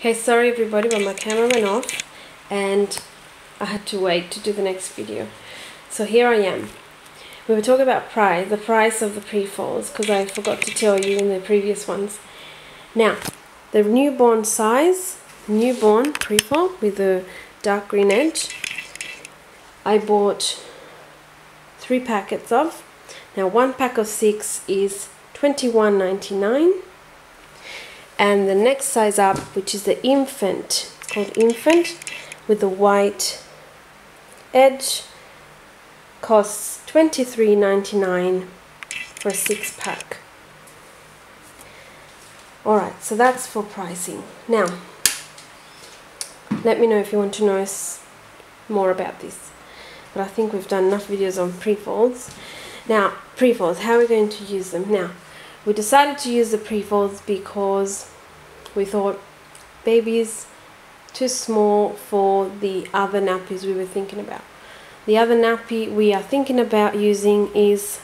Okay, sorry everybody, but my camera went off and I had to wait to do the next video. So here I am. We were talking about price, the price of the pre-folds, because I forgot to tell you in the previous ones. Now, the newborn size, newborn pre-fold with the dark green edge, I bought three packets of. Now one pack of six is $21.99 and the next size up which is the infant called infant with the white edge costs $23.99 for a six pack. Alright so that's for pricing. Now let me know if you want to know more about this. But I think we've done enough videos on pre-folds now pre-folds how are we going to use them? Now we decided to use the pre-folds because we thought babies too small for the other nappies we were thinking about. The other nappy we are thinking about using is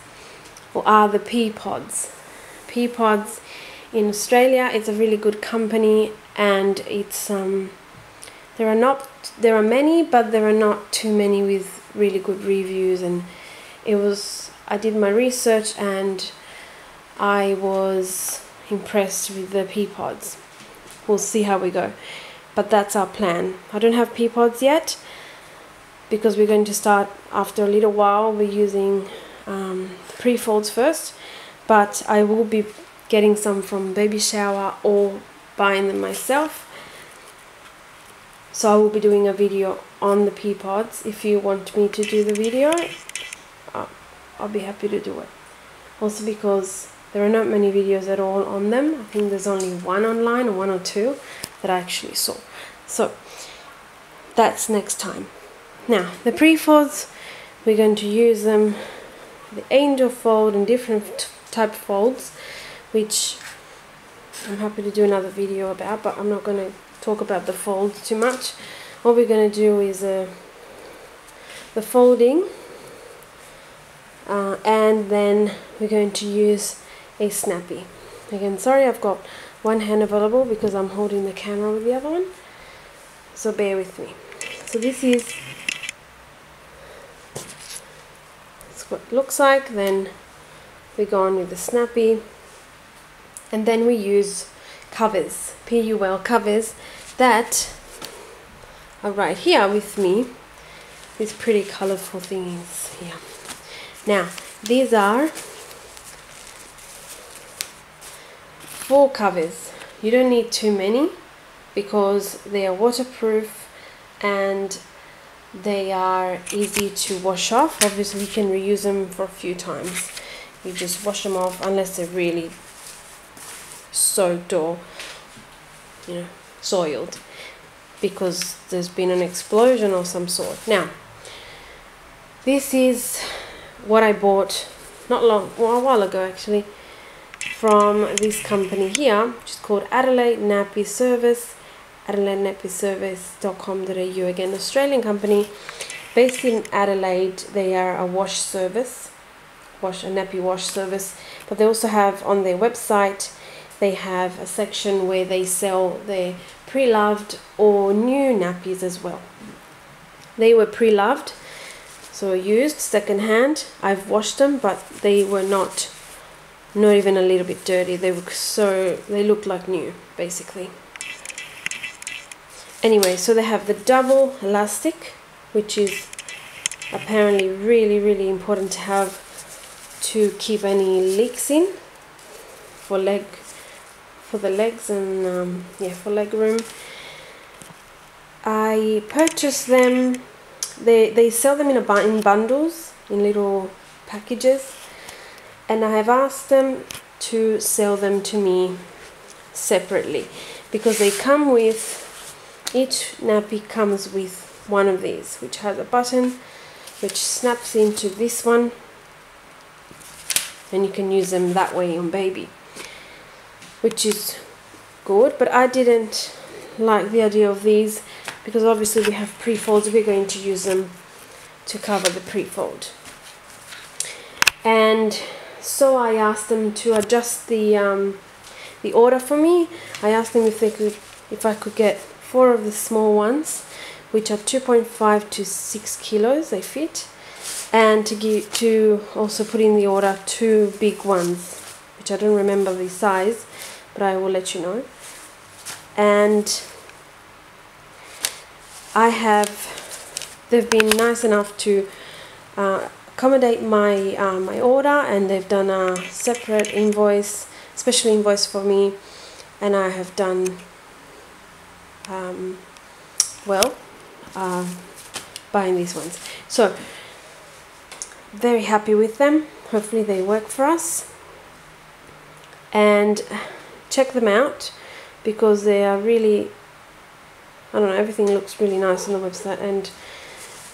or are the pea pods. Pea pods in Australia it's a really good company and it's um there are not there are many but there are not too many with really good reviews and it was I did my research and I was impressed with the pea pods. We'll see how we go. But that's our plan. I don't have pea pods yet because we're going to start after a little while. We're using um, pre-folds first, but I will be getting some from Baby Shower or buying them myself. So I will be doing a video on the pea pods. If you want me to do the video, I'll be happy to do it. Also because there are not many videos at all on them. I think there's only one online one or two that I actually saw. So that's next time. Now the pre-folds, we're going to use them the angel fold and different type folds, which I'm happy to do another video about, but I'm not going to talk about the folds too much. What we're going to do is uh, the folding uh, and then we're going to use a Snappi. Again, sorry I've got one hand available because I'm holding the camera with the other one. So bear with me. So this is what it looks like. Then we go on with the Snappi. And then we use covers, PUL covers that are right here with me. These pretty colorful things here. Now, these are four covers. You don't need too many because they are waterproof and they are easy to wash off. Obviously, you can reuse them for a few times. You just wash them off unless they're really soaked or you know soiled because there's been an explosion of some sort. Now, this is what I bought not long, well, a while ago actually from this company here, which is called Adelaide Nappy Service, AdelaideNappyService.com.au. Again, Australian company based in Adelaide. They are a wash service, wash a nappy wash service, but they also have on their website. They have a section where they sell their pre-loved or new nappies as well. They were pre-loved, so used second-hand. I've washed them, but they were not not even a little bit dirty. They look so they look like new basically. Anyway so they have the double elastic which is apparently really really important to have to keep any leaks in for leg for the legs and um, yeah for leg room. I purchased them. They they sell them in a in bundles in little packages and I have asked them to sell them to me separately because they come with each nappy comes with one of these which has a button which snaps into this one and you can use them that way on baby which is good. But I didn't like the idea of these because obviously we have pre-folds we're going to use them to cover the pre-fold. And so I asked them to adjust the um, the order for me. I asked them if they could if I could get four of the small ones which are 2.5 to 6 kilos they fit and to give to also put in the order two big ones which I don't remember the size but I will let you know and I have they've been nice enough to uh, accommodate my uh, my order and they've done a separate invoice special invoice for me and I have done um, well uh, buying these ones. So very happy with them. Hopefully they work for us. And check them out because they are really I don't know everything looks really nice on the website and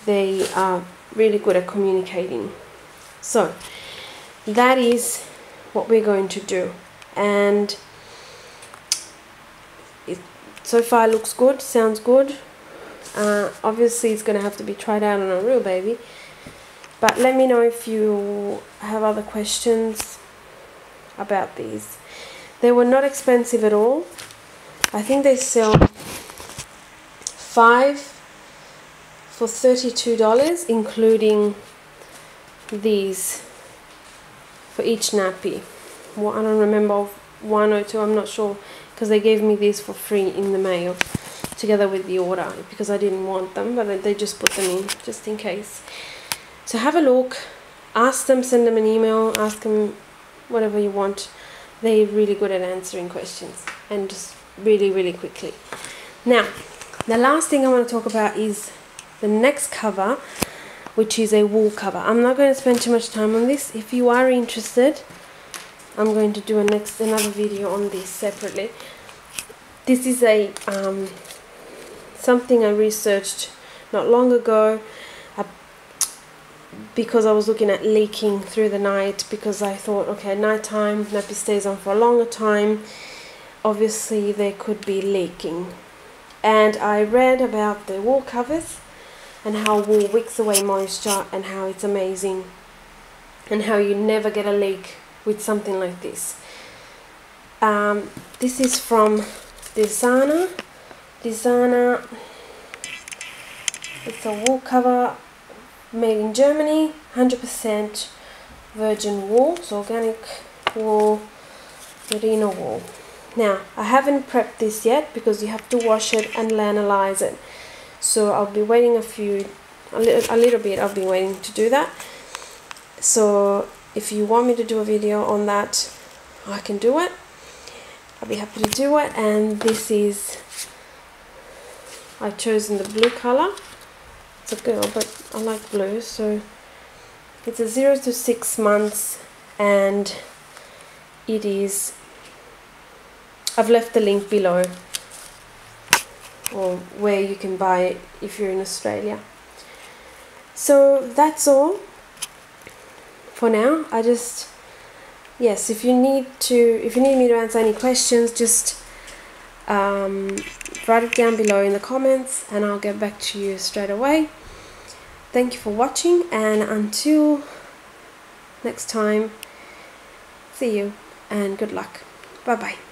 they are really good at communicating. So that is what we're going to do. And it so far looks good sounds good. Uh, obviously it's going to have to be tried out on a real baby. But let me know if you have other questions about these. They were not expensive at all. I think they sell five for $32 including these for each nappy. Well, I don't remember one or two I'm not sure because they gave me these for free in the mail together with the order because I didn't want them but they just put them in just in case. So have a look ask them send them an email ask them whatever you want. They're really good at answering questions and just really really quickly. Now the last thing I want to talk about is the next cover which is a wool cover. I'm not going to spend too much time on this. If you are interested I'm going to do a next another video on this separately. This is a um, something I researched not long ago uh, because I was looking at leaking through the night because I thought okay nighttime nappy stays on for a longer time. Obviously there could be leaking. And I read about the wool covers and how wool wicks away moisture and how it's amazing and how you never get a leak with something like this. Um, this is from Disana. Disana, it's a wool cover made in Germany, 100% virgin wool, so organic wool, merino wool. Now, I haven't prepped this yet because you have to wash it and lanolize it. So I'll be waiting a few, a little, a little bit, I'll be waiting to do that. So if you want me to do a video on that I can do it. I'll be happy to do it. And this is I've chosen the blue color. It's a girl but I like blue so it's a 0 to 6 months and it is I've left the link below or where you can buy it if you're in Australia so that's all for now. I just, yes, if you need to, if you need me to answer any questions, just um, write it down below in the comments and I'll get back to you straight away. Thank you for watching and until next time, see you and good luck. Bye bye.